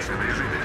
дежурят в обычном режиме.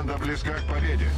Команда близка к победе.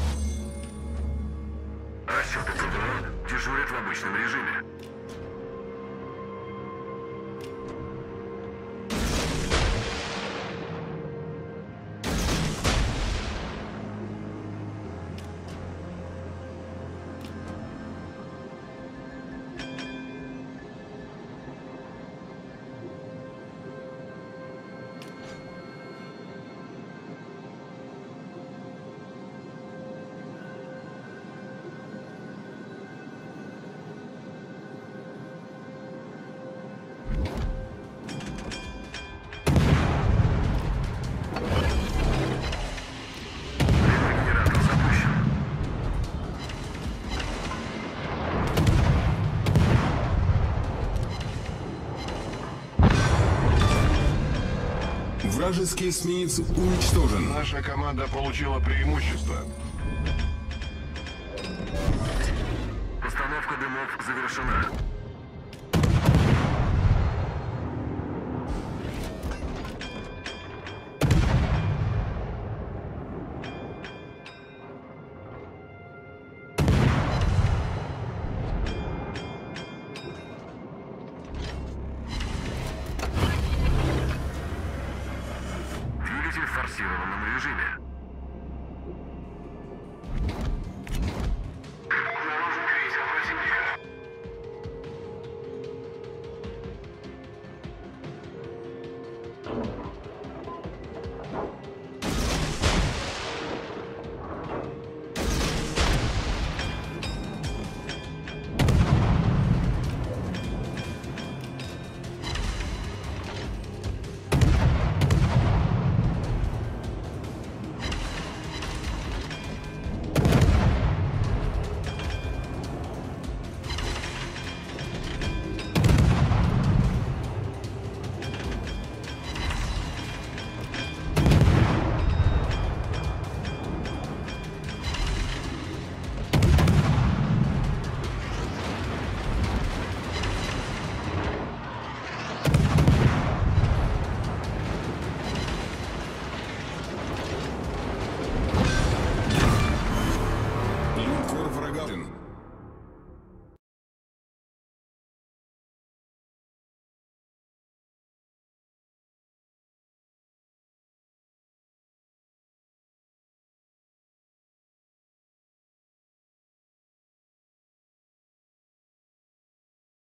Вражеский эсминец уничтожен. Наша команда получила преимущество. Установка дымов завершена.